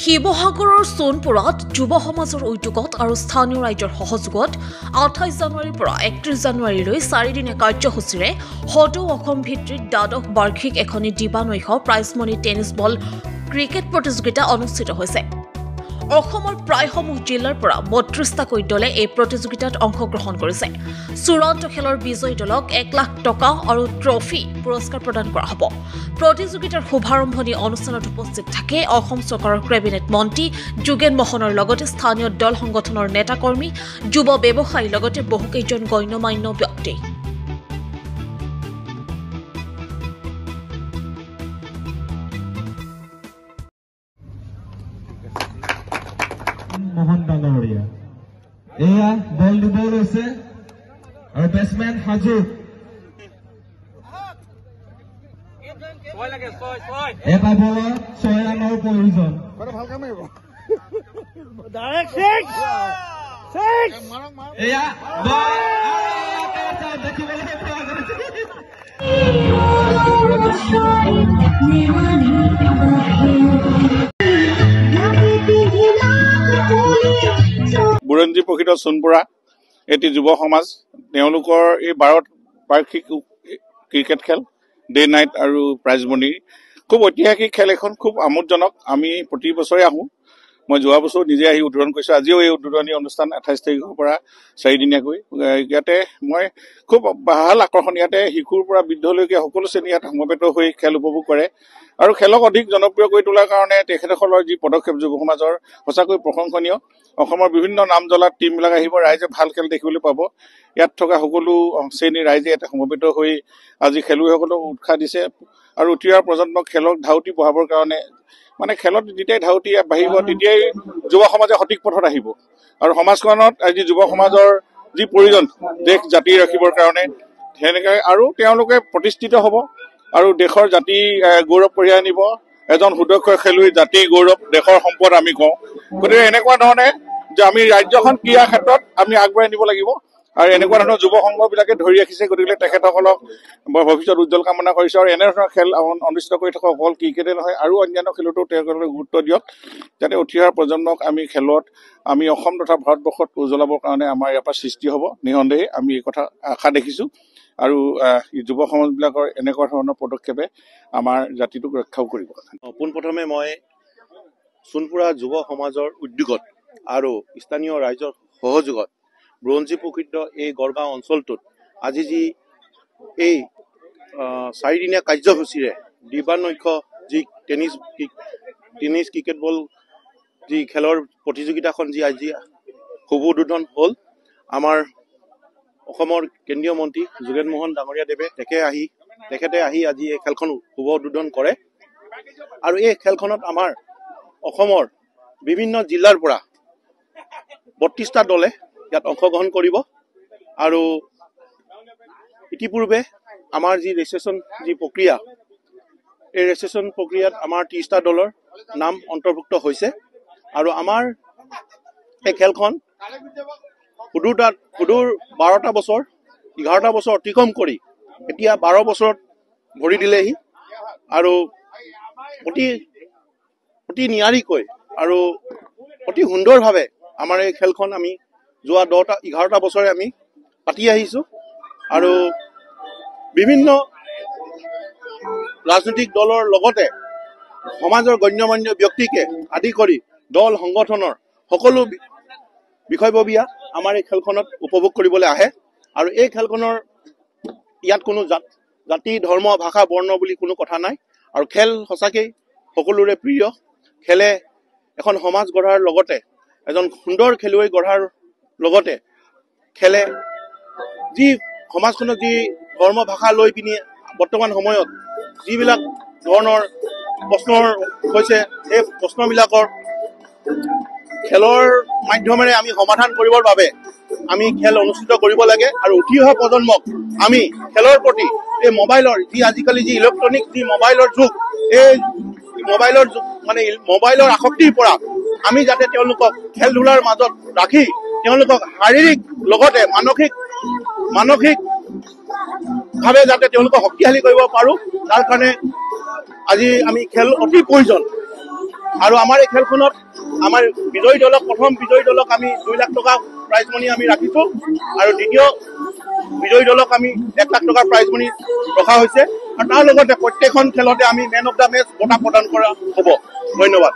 শিৱসাগৰৰ সোণপুৰত যুৱ সমাজৰ উদ্যোগত আৰু স্থানীয় ৰাইজৰ সহযোগত আঠাইছ জানুৱাৰীৰ পৰা একত্ৰিছ জানুৱাৰীলৈ চাৰিদিনীয়া কাৰ্যসূচীৰে সদৌ অসম ভিত্তিত দ্বাদশ বাৰ্ষিক এখনি দিবানৈশ prize money tennis ball cricket প্ৰতিযোগিতা অনুষ্ঠিত হৈছে। অসমৰ প্ৰায়সমূহ জিলাৰ পৰা বত্ৰিশটাকৈ দলে এই প্ৰতিযোগিতাত অংশগ্ৰহণ কৰিছে। চূড়ান্ত খেলৰ বিজয়ী দলক এক লাখ টকা আৰু ট্ৰফি পুৰস্কাৰ প্ৰদান কৰা হ'ব। প্ৰতিযোগিতাৰ শুভাৰম্ভণি অনুষ্ঠানত উপস্থিত থাকে অসম চৰকাৰৰ কেবিনেট মন্ত্ৰী যোগেন মহনৰ লগতে স্থানীয় দল সংগঠনৰ নেতাকৰ্মী যুৱ ব্যৱসায়ীৰ লগতে বহুকেইজন গণ্য মান্য ব্যক্তি। ডাঙৰীয়া এয়া বল দিব লৈছে আৰু বেটছমেন সাজু এটা বলত ছয় ৰাণৰ প্ৰয়োজন এয়া বল আৰু এটা এটা দেখিবলৈ পোৱা গৈছে বুৰঞ্জী প্ৰসিদ্ধ সোণপুৰা এটি যুৱ সমাজ। তেওঁলোকৰ এই বাৰত বাৰ্ষিক ক্ৰিকেট খেল ডে নাইট আৰু প্ৰাইজমণি। খুব ঐতিহাসিক খেল এখন খুব আমোদজনক। আমি প্ৰতি বছৰে আহোঁ। মই যোৱা বছৰ নিজে আহি উদ্বোধন কৰিছোঁ। আজিও এই উদ্বোধনী অনুষ্ঠান আঠাইছ তাৰিখৰ পৰা চাৰিদিনীয়াকৈ ইয়াতে মই খুব ভাল আকৰ্ষণ। ইয়াতে শিশুৰ পৰা বৃদ্ধলৈকে সকলো শ্ৰেণী ইয়াত সমবেত হৈ খেল উপভোগ কৰে আৰু খেলক অধিক জনপ্ৰিয় কৰি তোলাৰ কাৰণে তেখেতসকলৰ যি পদক্ষেপ যুৱ সমাজৰ সঁচাকৈ প্ৰশংসনীয়। অসমৰ বিভিন্ন নাম জ্বলাত টীমবিলাক আহিব ৰাইজে ভাল খেল দেখিবলৈ পাব। ইয়াত থকা সকলো শ্ৰেণীৰ ৰাইজে ইয়াতে সমবেত হৈ আজি খেলুৱৈসকলক উৎসাহ দিছে। আৰু উঠি অহা প্ৰজন্মক খেলক ধাউতি বঢ়াবৰ কাৰণে মানে খেলত যেতিয়াই ধাউতি বাঢ়িব তেতিয়াই যুৱ সমাজে সঠিক পথত আহিব। আৰু সমাজখনত আজি যুৱ সমাজৰ যি প্ৰয়োজন দেশ জাতি ৰাখিবৰ কাৰণে সেনেকৈ আৰু তেওঁলোকে প্ৰতিষ্ঠিত হ'ব। আৰু দেশৰ জাতি গৌৰৱ কঢ়িয়াই আনিব। এজন সুদক্ষ খেলুৱৈ জাতিৰ গৌৰৱ দেশৰ সম্পদ আমি কওঁ। গতিকে এনেকুৱা ধৰণে যে আমি ৰাজ্যখন ক্ৰীড়া ক্ষেত্ৰত আমি আগবঢ়াই নিব লাগিব। আৰু এনেকুৱা ধৰণৰ যুৱ সংঘবিলাকে ধৰি ৰাখিছে গতিকে তেখেতসকলক মই ভৱিষ্যত উজ্জ্বল কামনা কৰিছোঁ। আৰু এনেধৰণৰ খেল অনু- অনুষ্ঠিত কৰি থকা অকল ক্ৰিকেটে নহয় আৰু অন্যান্য খেলতো তেওঁলোকে গুৰুত্ব দিয়ক যাতে উঠি অহা প্ৰজন্মক আমি খেলত আমি অসম তথা ভাৰতবৰ্ষত উজ্বলাবৰ কাৰণে আমাৰ ইয়াৰ পৰা সৃষ্টি হ'ব। নিঃসন্দেহে আমি এই কথা আশা দেখিছোঁ। আৰু যুৱ সমাজবিলাকৰ এনেকুৱা ধৰণৰ পদক্ষেপে আমাৰ জাতিটোক ৰক্ষাও কৰিব। পোনপ্ৰথমে মই সোণপুৰা যুৱ সমাজৰ উদ্যোগত আৰু স্থানীয় ৰাইজৰ সহযোগত বুৰঞ্জী প্ৰসিদ্ধ এই গড়গাঁও অঞ্চলটোত আজি যি এই চাৰিদিনীয়া কাৰ্যসূচীৰে দিবানৈক্ষ যি টেনিছ টেনিছ ক্ৰিকেট বল যি খেলৰ প্ৰতিযোগিতাখন যি আজি শুভ উদ্বোধন হ'ল আমাৰ অসমৰ কেন্দ্ৰীয় মন্ত্ৰী যোগেন মোহন ডাঙৰীয়া দেৱে তেখে আহি তেখেতে আহি আজি এই খেলখন শুভ উদ্বোধন কৰে। আৰু এই খেলখনত আমাৰ অসমৰ বিভিন্ন জিলাৰ পৰা বত্ৰিশটা দলে ইয়াত অংশগ্ৰহণ কৰিব। আৰু ইতিপূৰ্বে আমাৰ যি ৰেজিষ্ট্ৰেশ্যন যি প্ৰক্ৰিয়া এই ৰেজিষ্ট্ৰেশ্যন প্ৰক্ৰিয়াত আমাৰ ত্ৰিছটা দলৰ নাম অন্তৰ্ভুক্ত হৈছে। আৰু আমাৰ এই খেলখন সুদূৰ তাত সুদূৰ বাৰটা বছৰ এঘাৰটা বছৰ অতিক্ৰম কৰি এতিয়া বাৰ বছৰত ভৰি দিলেহি। আৰু অতি অতি নিয়াৰিকৈ আৰু অতি সুন্দৰভাৱে আমাৰ এই খেলখন আমি যোৱা দহটা এঘাৰটা বছৰে আমি পাতি আহিছোঁ। আৰু বিভিন্ন ৰাজনৈতিক দলৰ লগতে সমাজৰ গণ্যমান্য ব্যক্তিকে আদি কৰি দল সংগঠনৰ সকলো বিষয়ববীয়া আমাৰ এই খেলখনত উপভোগ কৰিবলৈ আহে। আৰু এই খেলখনৰ ইয়াত কোনো জাতি ধৰ্ম ভাষা বৰ্ণ বুলি কোনো কথা নাই। আৰু খেল সঁচাকেই সকলোৰে প্ৰিয়। খেলে এখন সমাজ গঢ়াৰ লগতে এজন সুন্দৰ খেলুৱৈ গঢ়াৰ লগতে খেলে। যি সমাজখনক যি ধৰ্ম ভাষা লৈ পিনি বৰ্তমান সময়ত যিবিলাক ধৰণৰ প্ৰশ্নৰ হৈছে সেই প্ৰশ্নবিলাকৰ খেলৰ মাধ্যমেৰে আমি সমাধান কৰিবৰ বাবে আমি খেল অনুষ্ঠিত কৰিব লাগে আৰু উঠি অহা প্ৰজন্মক আমি খেলৰ প্ৰতি এই মোবাইলৰ যি আজিকালি যি ইলেক্ট্ৰনিক যি মোবাইলৰ যুগ এই মোবাইলৰ যুগ মানে মোবাইলৰ আসক্তিৰ পৰা আমি যাতে তেওঁলোকক খেল ধূলাৰ মাজত ৰাখি তেওঁলোকক শাৰীৰিক লগতে মানসিক মানসিক ভাৱে যাতে তেওঁলোকক শক্তিশালী কৰিব পাৰোঁ তাৰ কাৰণে আজি আমি খেল অতি প্ৰয়োজন। আৰু আমাৰ এই খেলখনত আমাৰ বিজয়ী দলক প্ৰথম বিজয়ী দলক আমি দুই লাখ টকা প্ৰাইজ মানি আমি ৰাখিছোঁ আৰু দ্বিতীয় বিজয়ী দলক আমি এক লাখ টকাৰ প্ৰাইজ মানি ৰখা হৈছে। আৰু তাৰ লগতে প্ৰত্যেকখন খেলতে আমি মেন অফ দ্য মেচ বঁটা প্ৰদান কৰা হ'ব। ধন্যবাদ।